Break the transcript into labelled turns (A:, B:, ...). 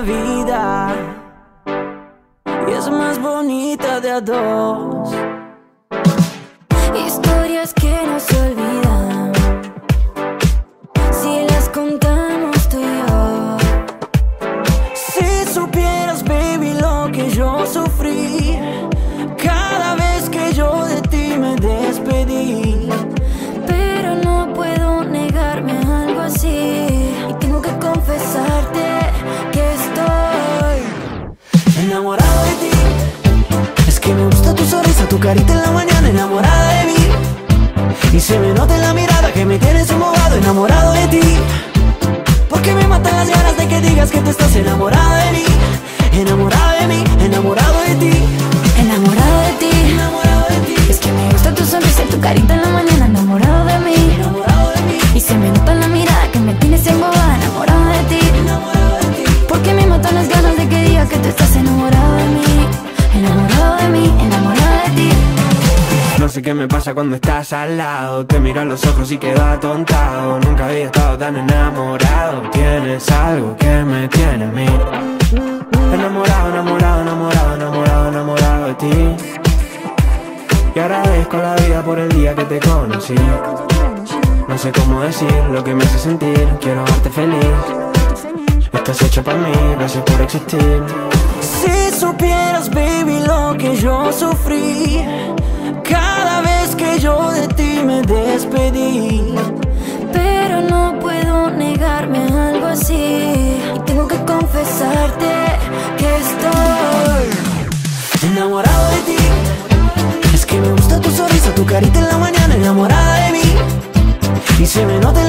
A: vida y es más bonita de a dos.
B: Historias que no se olvidan si las contamos tú y yo.
A: Si supieras, baby, lo que yo sufrí Enamorado de ti. Es que me gusta tu sonrisa, tu carita en la mañana Enamorada de mí. Y se me nota en la mirada que me tienes embobado Enamorado de ti. Porque me matan las ganas de que digas que tú estás enamorada de mí. Enamorado de mí, enamorado de ti.
B: Enamorado de ti.
A: Enamorado de ti.
B: Es que me gusta tu sonrisa tu carita en la mañana.
C: Qué me pasa cuando estás al lado Te miro a los ojos y quedo atontado. Nunca había estado tan enamorado. Tienes algo que me tiene a mí Enamorado, enamorado, enamorado, enamorado, enamorado de ti. Y agradezco la vida por el día que te conocí. No sé cómo decir lo que me hace sentir. Quiero verte feliz. Estás hecho para mí, gracias por existir.
A: Si supieras, baby, lo que yo sufrí
B: así. Y tengo que confesarte que estoy.
A: Enamorado de ti, es que me gusta tu sonrisa, tu carita en la mañana, enamorada de mí. Y se me nota